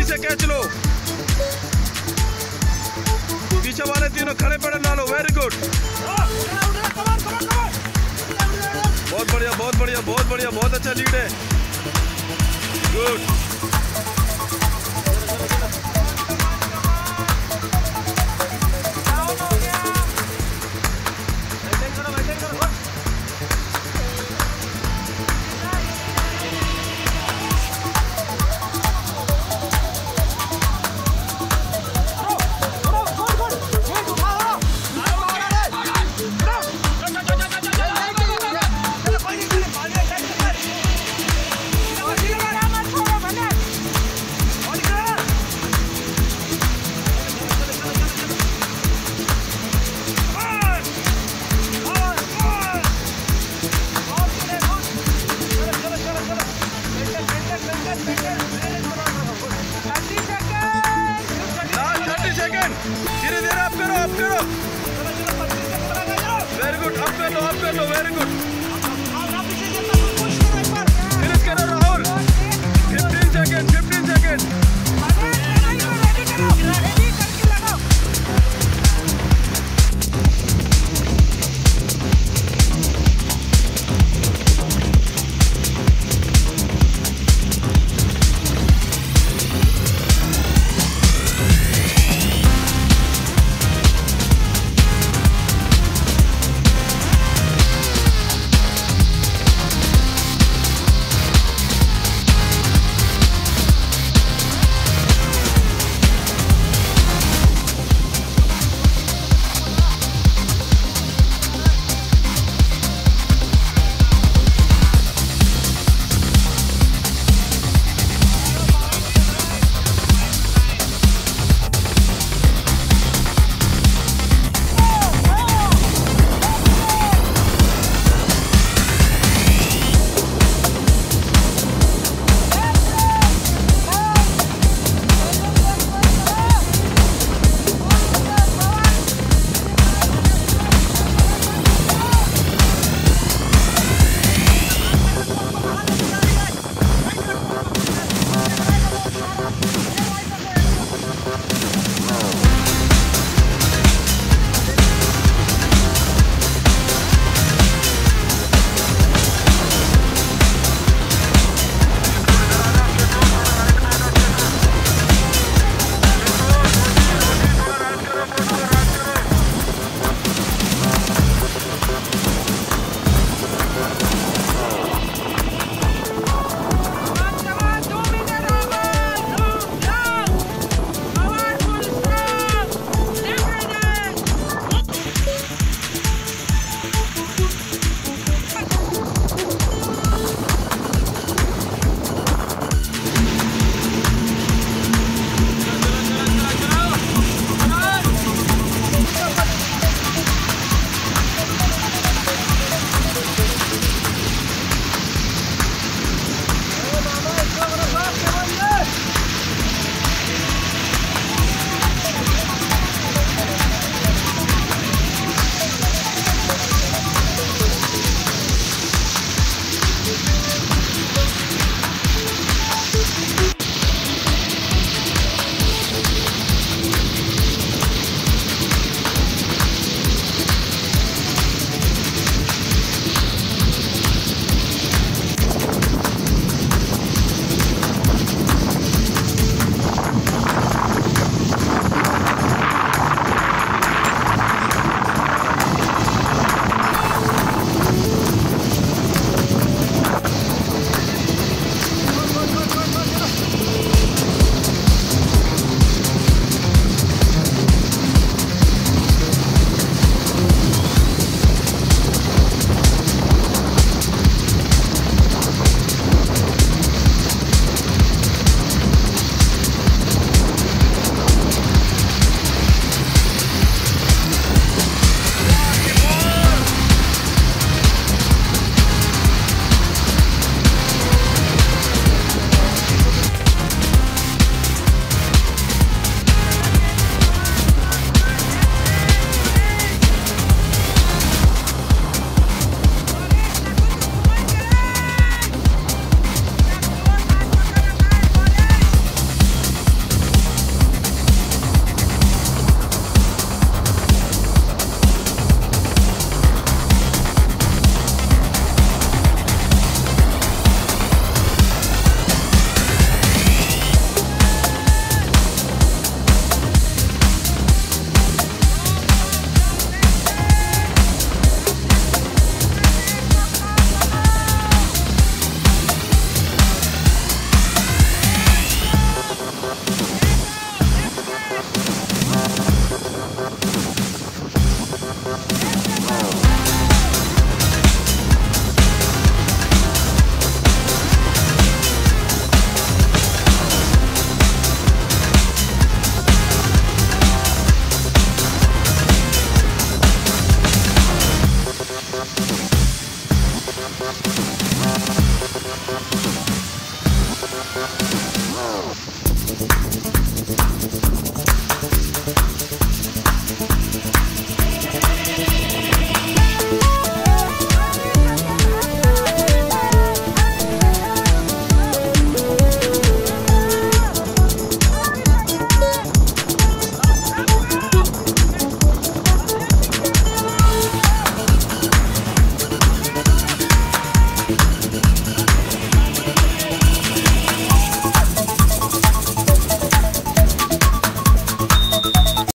जल्दी से कैच लो। पीछे वाले तीनों खड़े पड़े ला लो वेरी गुड बहुत बढ़िया बहुत बढ़िया बहुत बढ़िया, बहुत अच्छा लीड है। गुड